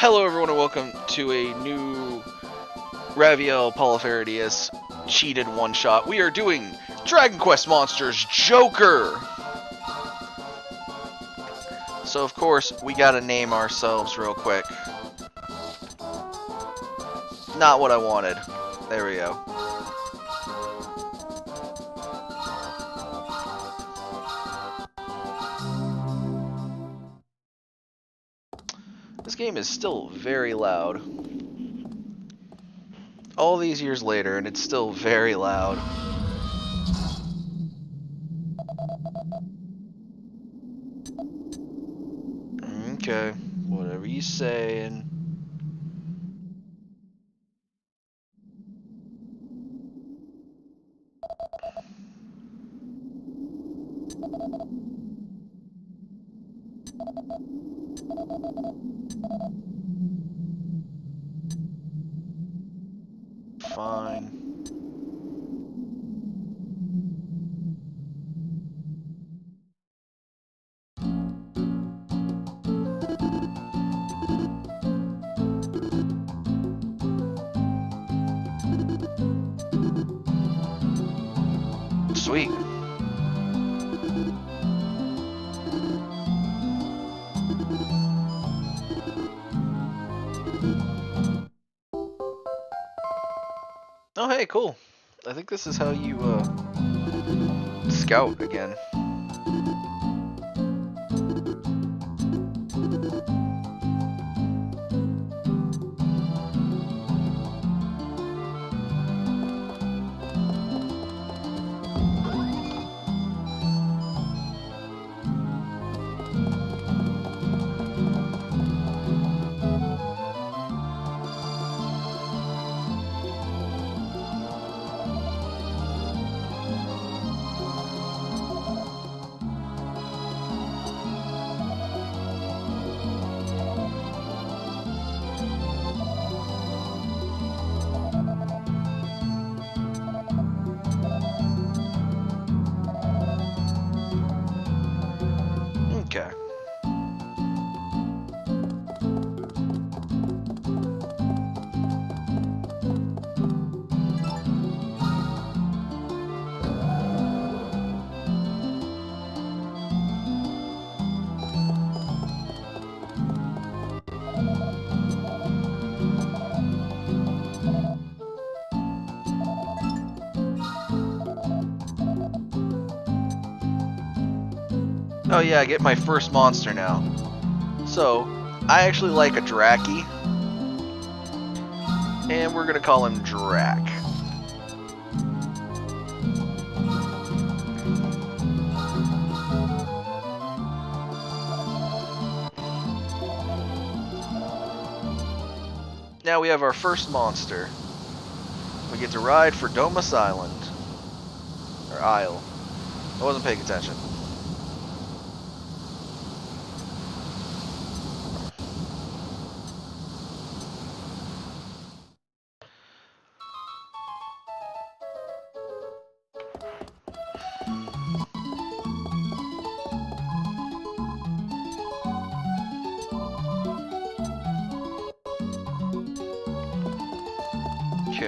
Hello everyone and welcome to a new Raviel Polliferatius cheated one-shot. We are doing Dragon Quest Monsters Joker! So of course, we gotta name ourselves real quick. Not what I wanted. There we go. Game is still very loud. All these years later, and it's still very loud. Okay, whatever you saying. Fine. Thank you. Think this is how you, uh, scout again. Yeah, I get my first monster now. So, I actually like a Dracky. And we're gonna call him Drac. Now we have our first monster. We get to ride for Domus Island. Or Isle. I wasn't paying attention.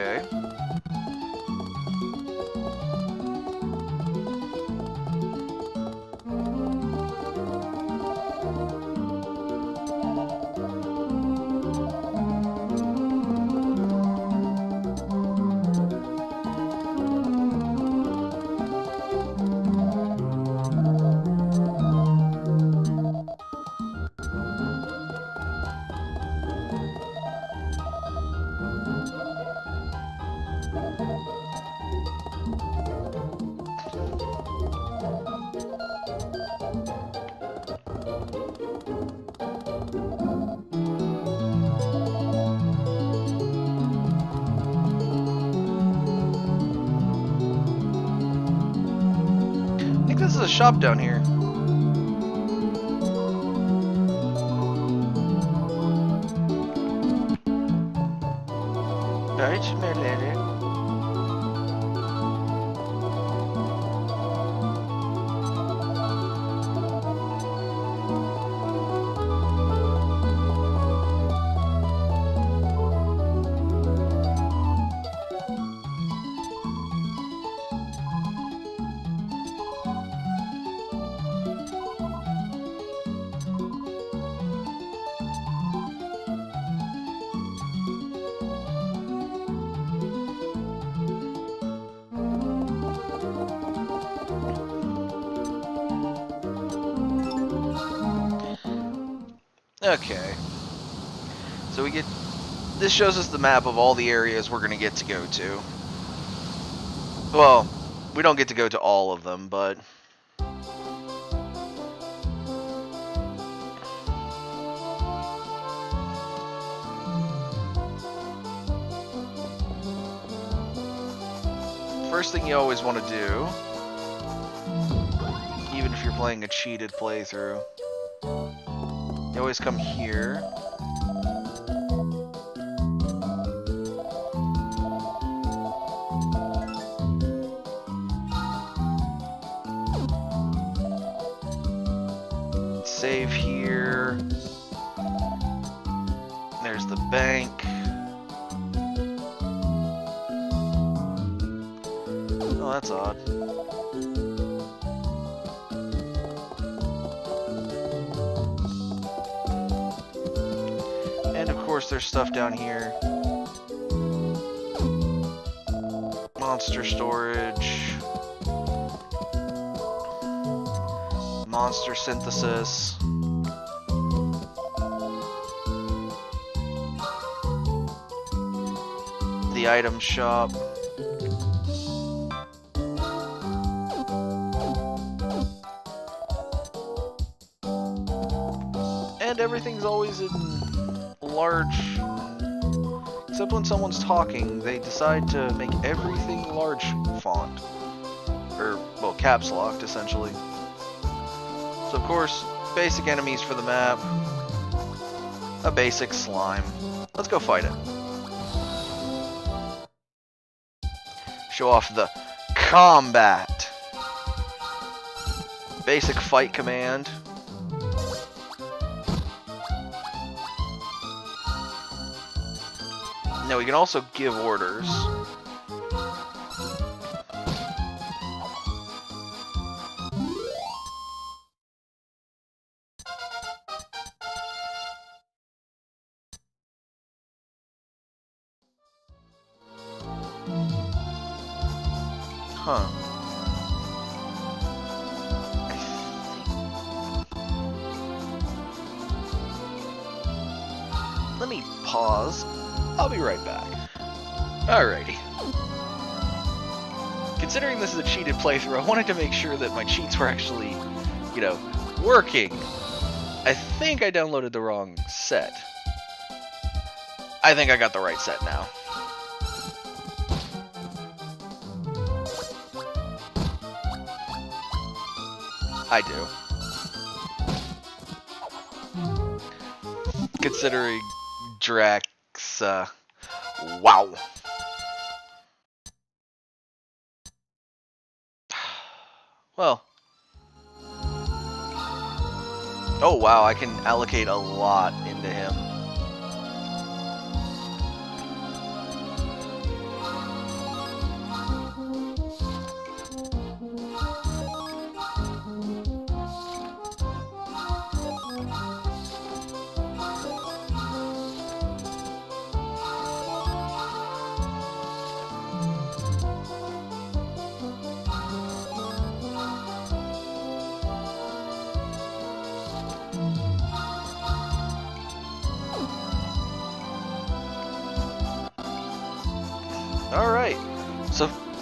Okay. Shop down here. Okay. So we get... This shows us the map of all the areas we're going to get to go to. Well, we don't get to go to all of them, but... First thing you always want to do, even if you're playing a cheated playthrough, you always come here. Save here. There's the bank. There's stuff down here. Monster storage. Monster synthesis. The item shop. And everything's always in large except when someone's talking they decide to make everything large font. Or well caps locked essentially. So of course basic enemies for the map. A basic slime. Let's go fight it. Show off the combat. Basic fight command we can also give orders. Huh. Let me pause. I'll be right back. Alrighty. Considering this is a cheated playthrough, I wanted to make sure that my cheats were actually, you know, working. I think I downloaded the wrong set. I think I got the right set now. I do. Considering Drac uh, wow. Well. Oh wow, I can allocate a lot into him.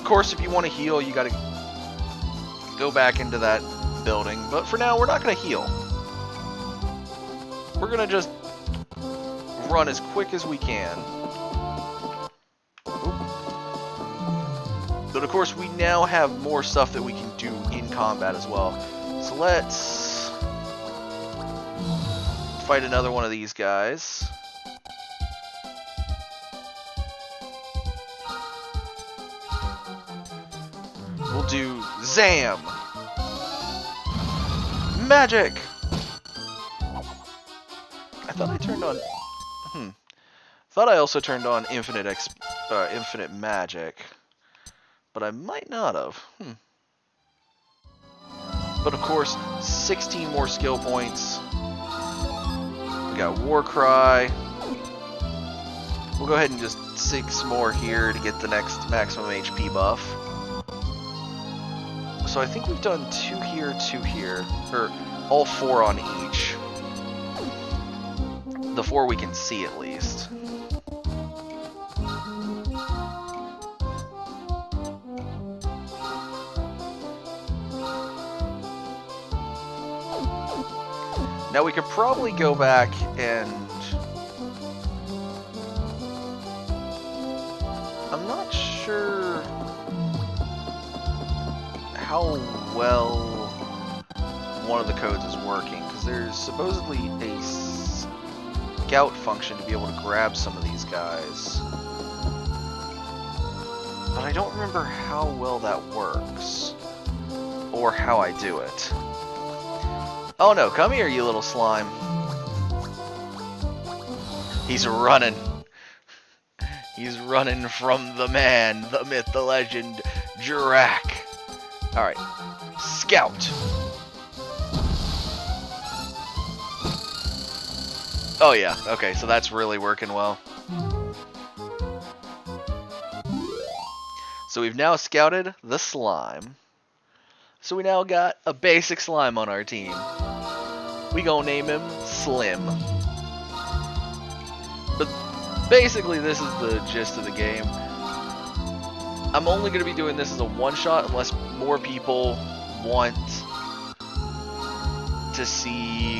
Course, if you want to heal, you gotta go back into that building. But for now, we're not gonna heal. We're gonna just run as quick as we can. But of course, we now have more stuff that we can do in combat as well. So let's fight another one of these guys. Do Zam! Magic! I thought I turned on... Hmm. thought I also turned on Infinite Exp uh, Infinite Magic. But I might not have. Hmm. But of course, 16 more skill points. We got Warcry. We'll go ahead and just six more here to get the next maximum HP buff. So I think we've done two here, two here, or all four on each. the four we can see at least. Now we could probably go back and... I'm not sure how well one of the codes is working, because there's supposedly a scout function to be able to grab some of these guys. But I don't remember how well that works, or how I do it. Oh no, come here, you little slime. He's running. He's running from the man, the myth, the legend, Jurak. Alright. Scout. Oh yeah, okay, so that's really working well. So we've now scouted the slime. So we now got a basic slime on our team. We gonna name him Slim. But basically this is the gist of the game. I'm only gonna be doing this as a one-shot unless more people want to see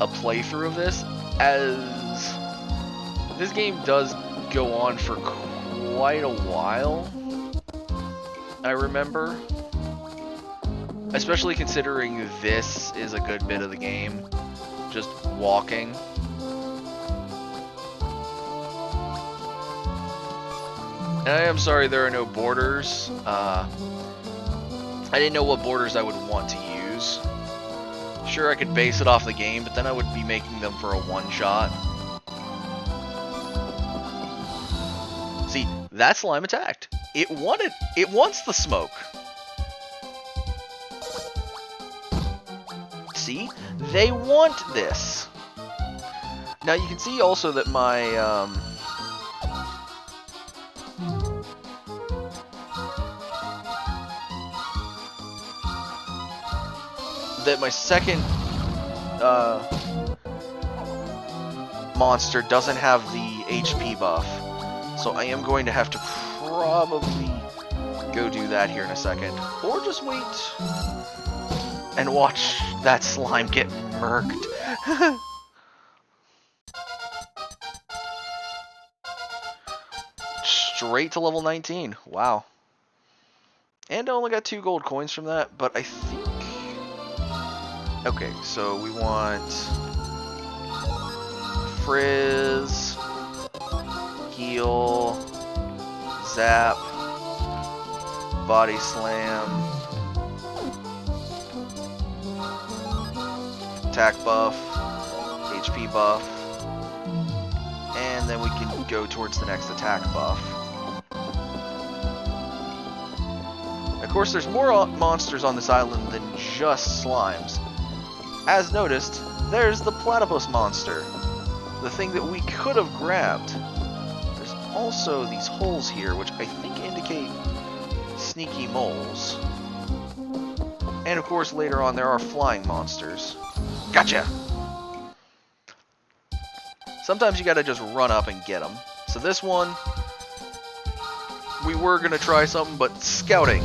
a playthrough of this, as this game does go on for quite a while. I remember. Especially considering this is a good bit of the game. Just walking. I am sorry there are no borders. Uh, I didn't know what borders I would want to use. Sure, I could base it off the game, but then I would be making them for a one-shot. See, that slime attacked. It wanted, it wants the smoke. See? They want this. Now you can see also that my, um, that my second uh, monster doesn't have the HP buff. So I am going to have to probably go do that here in a second. Or just wait and watch that slime get murked. Straight to level 19. Wow. And I only got two gold coins from that, but I Okay, so we want Frizz, Heal, Zap, Body Slam, Attack Buff, HP Buff, and then we can go towards the next attack buff. Of course, there's more monsters on this island than just slimes. As noticed, there's the platypus monster, the thing that we could have grabbed. There's also these holes here, which I think indicate sneaky moles. And of course, later on, there are flying monsters. Gotcha! Sometimes you gotta just run up and get them. So this one, we were gonna try something, but scouting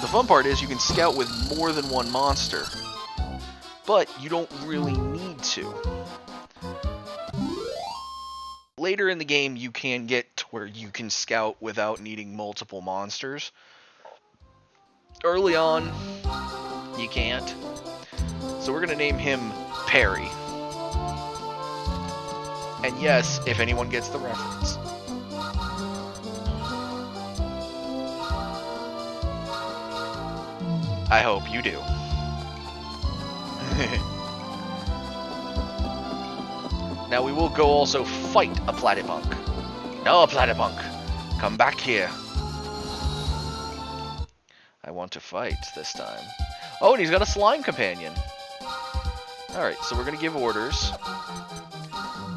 the fun part is you can scout with more than one monster, but you don't really need to. Later in the game, you can get to where you can scout without needing multiple monsters. Early on, you can't. So we're going to name him Perry. And yes, if anyone gets the reference. I hope you do. now we will go also fight a Platypunk. No, Platypunk, come back here. I want to fight this time. Oh, and he's got a slime companion. Alright, so we're going to give orders.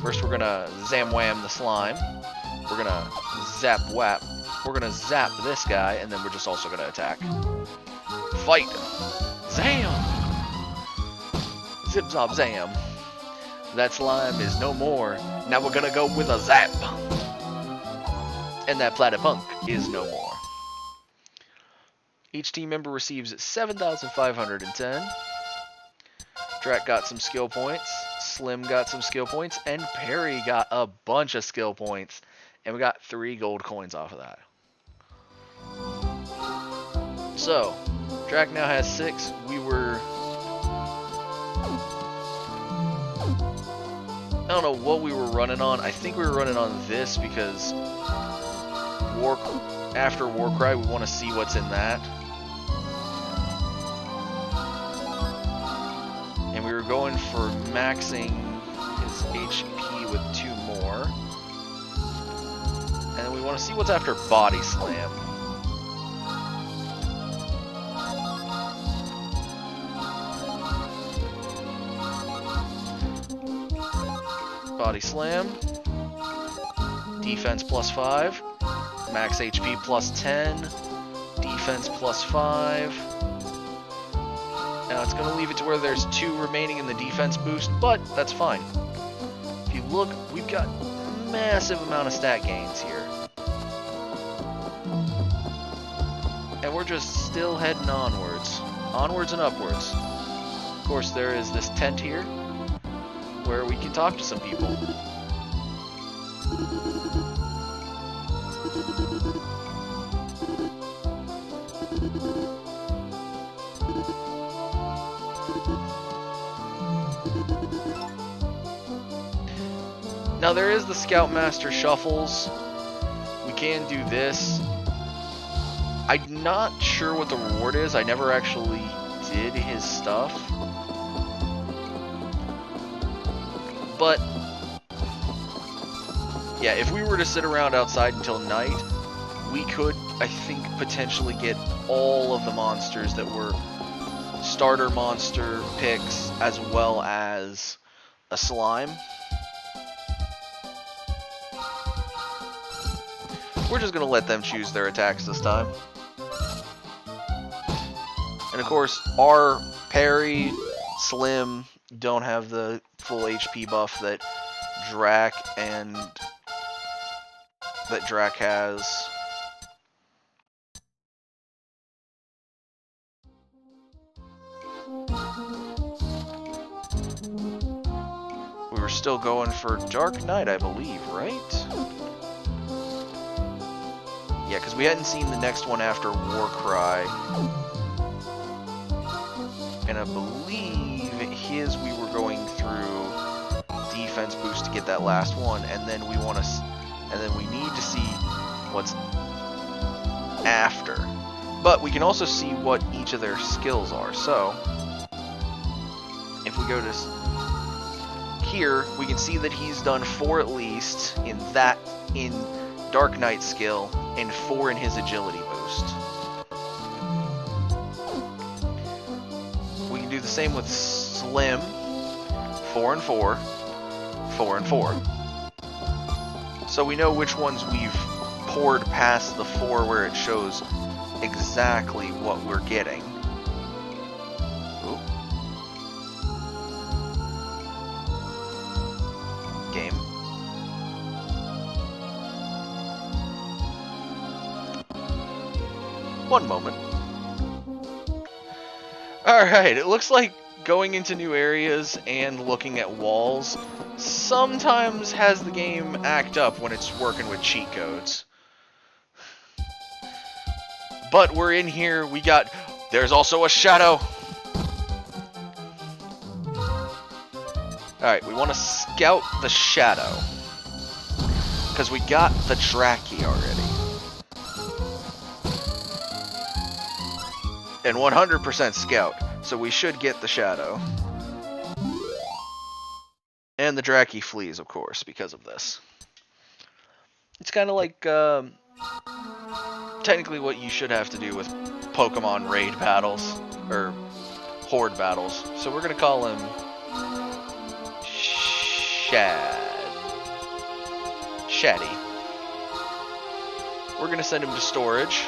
First we're going to zam wham the slime. We're going to zap whap. We're going to zap this guy, and then we're just also going to attack fight. Zam! Zip zop zam. That slime is no more. Now we're gonna go with a zap. And that platypunk is no more. Each team member receives 7,510. Drac got some skill points. Slim got some skill points. And Perry got a bunch of skill points. And we got three gold coins off of that. So, Drac now has six. We were I don't know what we were running on. I think we were running on this because War after Warcry, we want to see what's in that. And we were going for maxing his HP with two more. And we want to see what's after Body Slam. Body Slam. Defense plus 5. Max HP plus 10. Defense plus 5. Now it's going to leave it to where there's two remaining in the defense boost, but that's fine. If you look, we've got a massive amount of stat gains here. And we're just still heading onwards. Onwards and upwards. Of course, there is this tent here where we can talk to some people. Now there is the Scoutmaster Shuffles. We can do this. I'm not sure what the reward is. I never actually did his stuff. Yeah, if we were to sit around outside until night, we could, I think, potentially get all of the monsters that were starter monster picks as well as a slime. We're just going to let them choose their attacks this time. And of course, our Perry, slim, don't have the full HP buff that Drac and that Drac has. We were still going for Dark Knight, I believe, right? Yeah, because we hadn't seen the next one after Warcry. And I believe his we were going through defense boost to get that last one, and then we want to, and then we need to see what's after. But we can also see what each of their skills are. So, if we go to here, we can see that he's done four at least in that in Dark Knight skill, and four in his agility boost. We can do the same with Slim, four and four, four and four. So we know which ones we've poured past the four where it shows exactly what we're getting. Ooh. Game. One moment. Alright, it looks like going into new areas and looking at walls sometimes has the game act up when it's working with cheat codes. But we're in here, we got... There's also a shadow! Alright, we want to scout the shadow. Because we got the Dracky already. And 100% scout, so we should get the shadow. And the Dracky flees, of course, because of this. It's kind of like, um, technically what you should have to do with Pokemon raid battles, or horde battles. So we're going to call him Shad. Shaddy. We're going to send him to storage.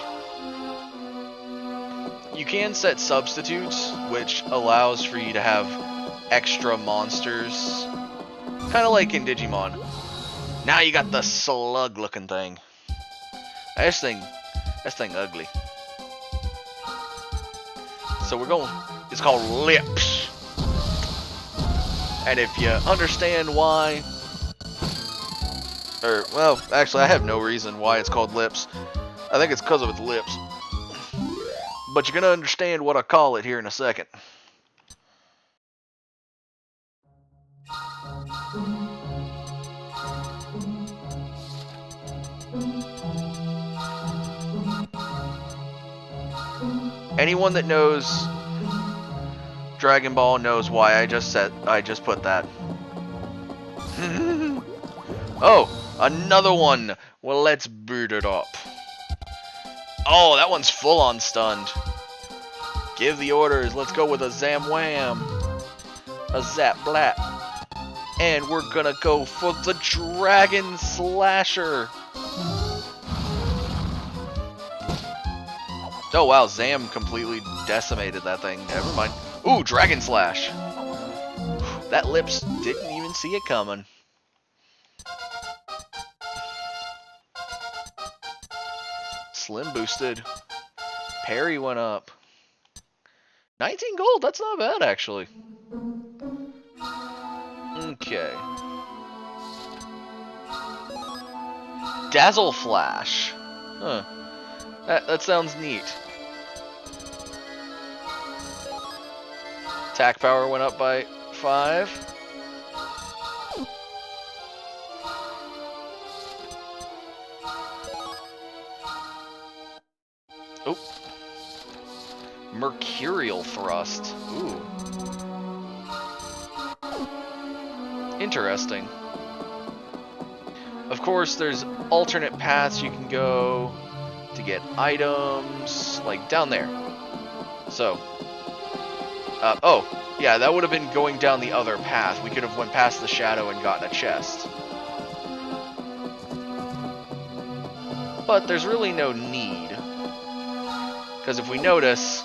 You can set substitutes, which allows for you to have extra monsters. Kind of like in Digimon. Now you got the slug looking thing. This thing, this thing ugly. So we're going, it's called Lips. And if you understand why, or, well, actually I have no reason why it's called Lips. I think it's because of its lips. But you're going to understand what I call it here in a second. Anyone that knows Dragon Ball knows why I just said I just put that. oh, another one. Well, let's boot it up. Oh, that one's full on stunned. Give the orders. Let's go with a Zam Wham. A Zap Blat. And we're gonna go for the Dragon Slasher. Oh wow, Zam completely decimated that thing. Never mind. Ooh, Dragon Slash. That Lips didn't even see it coming. Slim boosted. Perry went up. 19 gold, that's not bad actually. Okay. Dazzle Flash. Huh. That, that sounds neat. Attack power went up by 5. Oh. Mercurial Thrust. Ooh. Interesting. Of course, there's alternate paths you can go to get items, like down there. So, uh, oh, yeah, that would have been going down the other path. We could have went past the shadow and gotten a chest. But there's really no need. Because if we notice,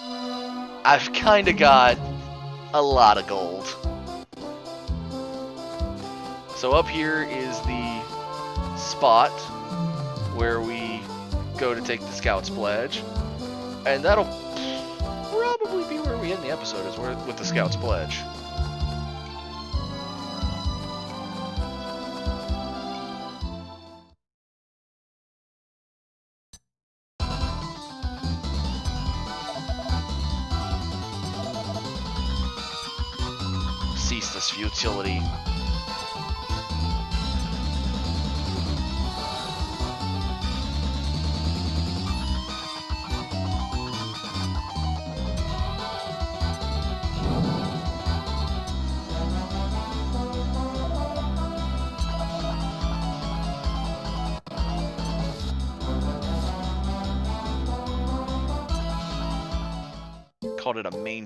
I've kind of got a lot of gold. So up here is the spot where we go to take the Scout's Pledge. And that'll probably be where we end the episode, is where, with the Scout's mm-hmm. Pledge.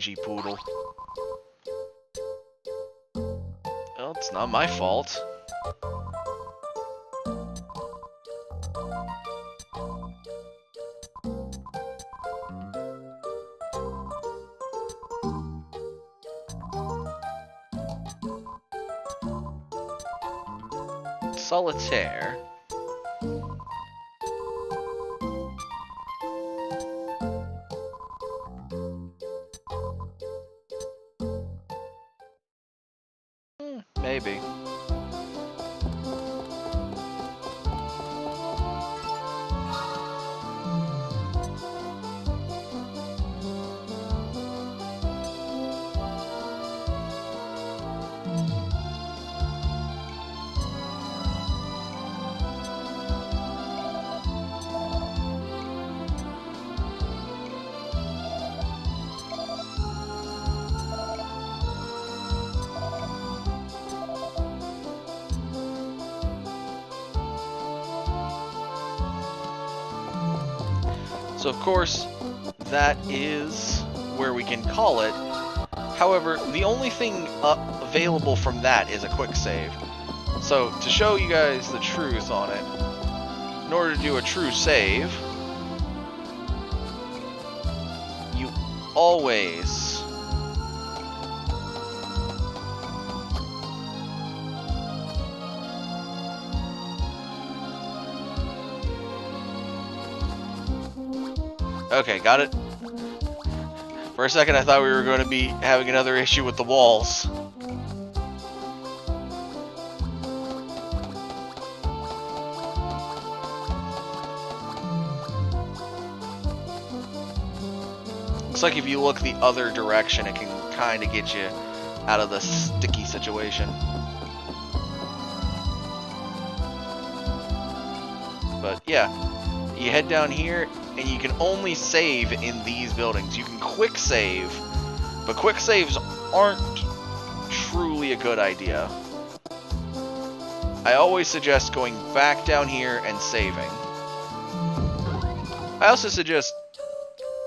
Mangy poodle. Well, it's not my fault. Solitaire. So of course, that is where we can call it. However, the only thing uh, available from that is a quick save. So to show you guys the truth on it, in order to do a true save, you always Okay, got it. For a second, I thought we were going to be having another issue with the walls. Looks like if you look the other direction, it can kind of get you out of the sticky situation. But yeah, you head down here, and you can only save in these buildings. You can quick save, but quick saves aren't truly a good idea. I always suggest going back down here and saving. I also suggest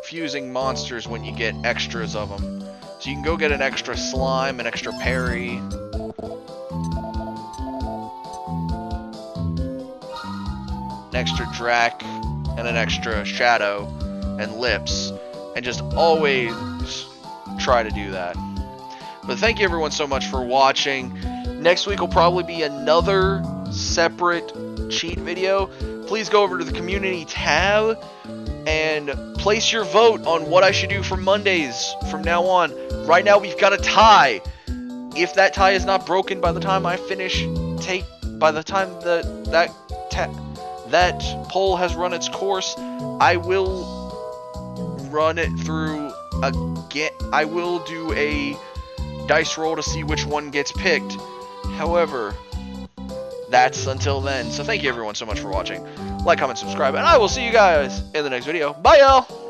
fusing monsters when you get extras of them. So you can go get an extra slime, an extra Perry. An extra Drac, and an extra Shadow, and Lips. And just always try to do that. But thank you everyone so much for watching. Next week will probably be another separate cheat video. Please go over to the community tab and place your vote on what I should do for Mondays from now on. Right now we've got a tie. If that tie is not broken by the time I finish take by the time that that that poll has run its course, I will run it through again. I will do a dice roll to see which one gets picked. However, that's until then. So thank you everyone so much for watching. Like, comment, subscribe, and I will see you guys in the next video. Bye, y'all!